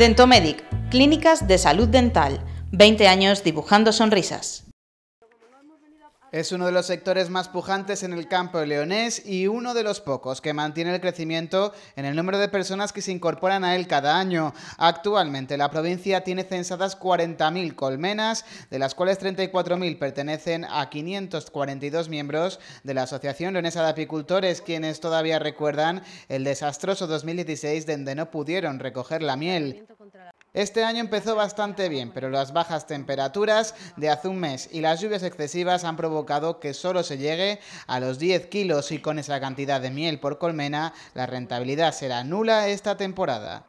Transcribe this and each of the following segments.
Dentomedic, clínicas de salud dental, 20 años dibujando sonrisas. Es uno de los sectores más pujantes en el campo leonés y uno de los pocos que mantiene el crecimiento en el número de personas que se incorporan a él cada año. Actualmente la provincia tiene censadas 40.000 colmenas, de las cuales 34.000 pertenecen a 542 miembros de la Asociación Leonesa de Apicultores, quienes todavía recuerdan el desastroso 2016 donde no pudieron recoger la miel. Este año empezó bastante bien, pero las bajas temperaturas de hace un mes y las lluvias excesivas han provocado que solo se llegue a los 10 kilos y con esa cantidad de miel por colmena la rentabilidad será nula esta temporada.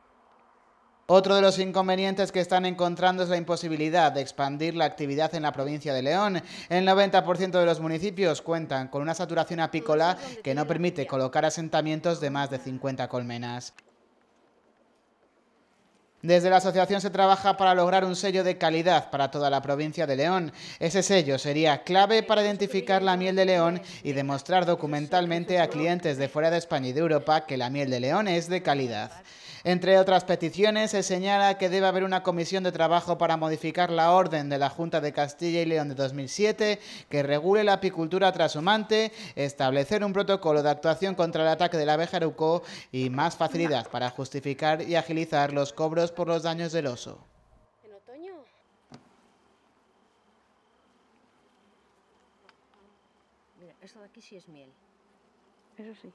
Otro de los inconvenientes que están encontrando es la imposibilidad de expandir la actividad en la provincia de León. El 90% de los municipios cuentan con una saturación apícola que no permite colocar asentamientos de más de 50 colmenas. Desde la asociación se trabaja para lograr un sello de calidad para toda la provincia de León. Ese sello sería clave para identificar la miel de León y demostrar documentalmente a clientes de fuera de España y de Europa que la miel de León es de calidad. Entre otras peticiones, se señala que debe haber una comisión de trabajo para modificar la orden de la Junta de Castilla y León de 2007 que regule la apicultura trashumante, establecer un protocolo de actuación contra el ataque de la abeja y más facilidad para justificar y agilizar los cobros por los daños del oso. ¿En otoño? Mira, esto de aquí sí es miel. Eso sí.